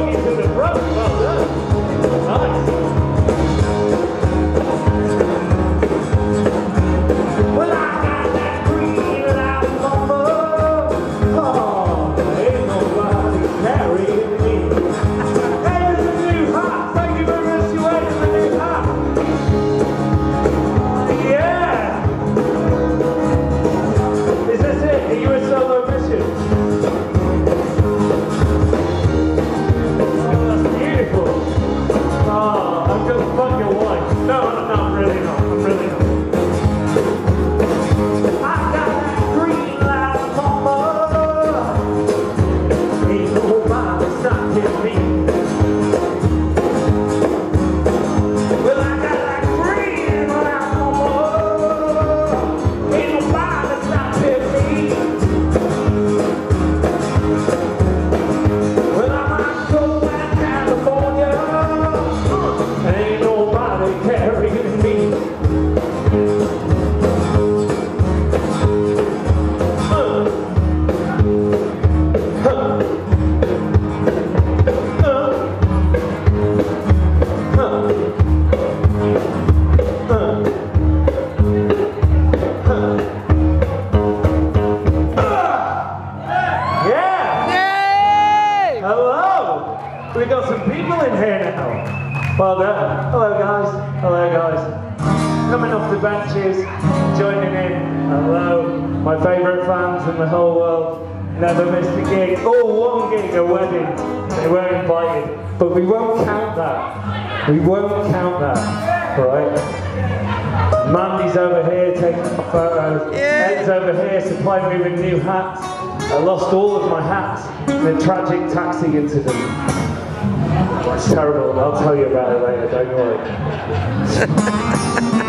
Hallelujah. Feeling here now? Well done. Hello guys. Hello guys. Coming off the benches, joining in. Hello, my favourite fans in the whole world. Never missed a gig. Oh, one gig, a wedding. They weren't invited. But we won't count that. We won't count that. Right? Mandy's over here taking my photos. Ed's over here supplying me with new hats. I lost all of my hats in a tragic taxi incident. It's terrible. I'll tell you about it later, don't worry.